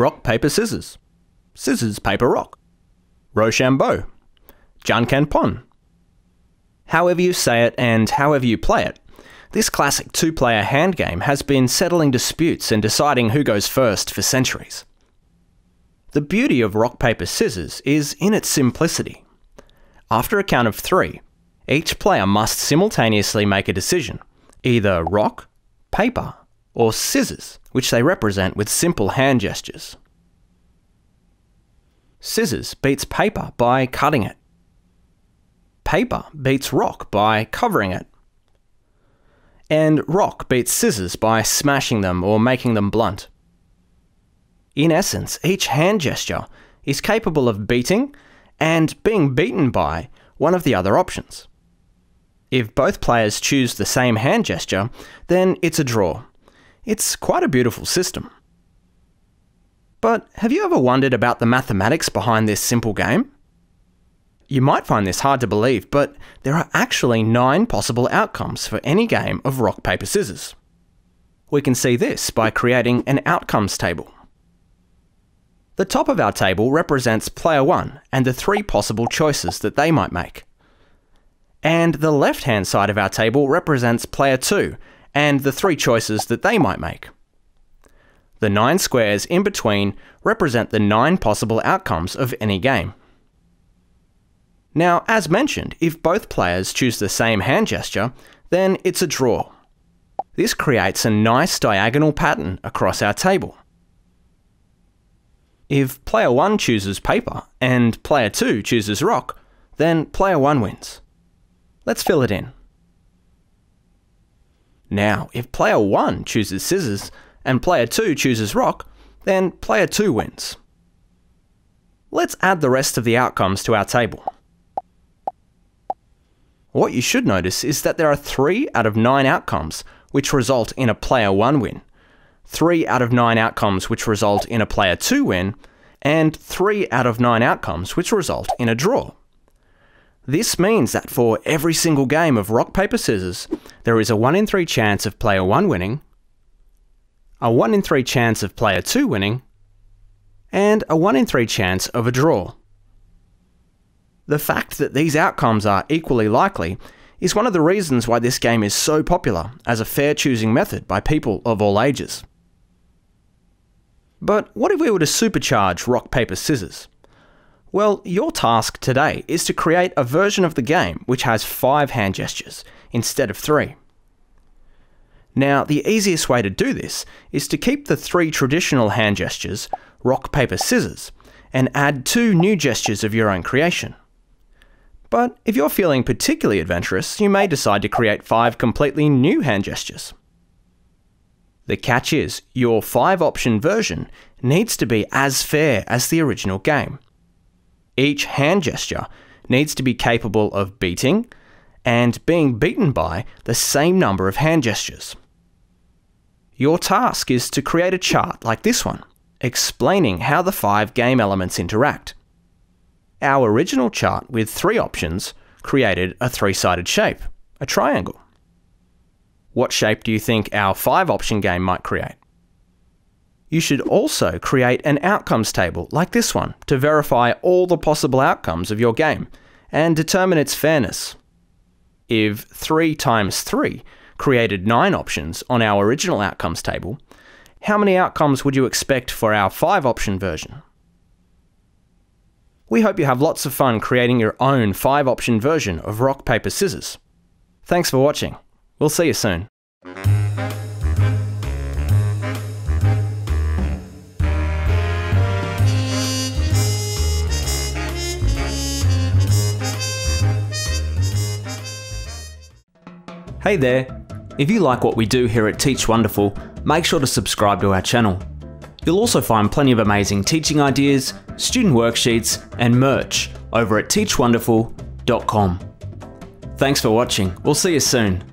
Rock, paper, scissors. Scissors, paper, rock. Rochambeau. Janken Pon. However you say it and however you play it, this classic two player hand game has been settling disputes and deciding who goes first for centuries. The beauty of rock, paper, scissors is in its simplicity. After a count of three, each player must simultaneously make a decision either rock, paper, or scissors, which they represent with simple hand gestures. Scissors beats paper by cutting it. Paper beats rock by covering it. And rock beats scissors by smashing them or making them blunt. In essence, each hand gesture is capable of beating and being beaten by one of the other options. If both players choose the same hand gesture, then it's a draw. It's quite a beautiful system. But have you ever wondered about the mathematics behind this simple game? You might find this hard to believe, but there are actually nine possible outcomes for any game of rock, paper, scissors. We can see this by creating an outcomes table. The top of our table represents player 1 and the three possible choices that they might make. And the left hand side of our table represents player 2 and the three choices that they might make. The nine squares in between represent the nine possible outcomes of any game. Now, as mentioned, if both players choose the same hand gesture, then it's a draw. This creates a nice diagonal pattern across our table. If player 1 chooses paper and player 2 chooses rock, then player 1 wins. Let's fill it in. Now, if player 1 chooses scissors and player 2 chooses rock, then player 2 wins. Let's add the rest of the outcomes to our table. What you should notice is that there are 3 out of 9 outcomes which result in a player 1 win, 3 out of 9 outcomes which result in a player 2 win, and 3 out of 9 outcomes which result in a draw. This means that for every single game of rock, paper, scissors, there is a 1 in 3 chance of player 1 winning, a 1 in 3 chance of player 2 winning, and a 1 in 3 chance of a draw. The fact that these outcomes are equally likely is one of the reasons why this game is so popular as a fair choosing method by people of all ages. But what if we were to supercharge rock, paper, scissors? Well, your task today is to create a version of the game which has five hand gestures instead of three. Now, the easiest way to do this is to keep the three traditional hand gestures, rock, paper, scissors, and add two new gestures of your own creation. But if you're feeling particularly adventurous, you may decide to create five completely new hand gestures. The catch is, your five option version needs to be as fair as the original game. Each hand gesture needs to be capable of beating and being beaten by the same number of hand gestures. Your task is to create a chart like this one, explaining how the five game elements interact. Our original chart with three options created a three-sided shape, a triangle. What shape do you think our five option game might create? You should also create an outcomes table like this one to verify all the possible outcomes of your game and determine its fairness. If 3 times 3 created 9 options on our original outcomes table, how many outcomes would you expect for our 5 option version? We hope you have lots of fun creating your own 5 option version of rock, paper, scissors. Thanks for watching. We'll see you soon. Hey there! If you like what we do here at Teach Wonderful, make sure to subscribe to our channel. You'll also find plenty of amazing teaching ideas, student worksheets, and merch over at teachwonderful.com. Thanks for watching. We'll see you soon.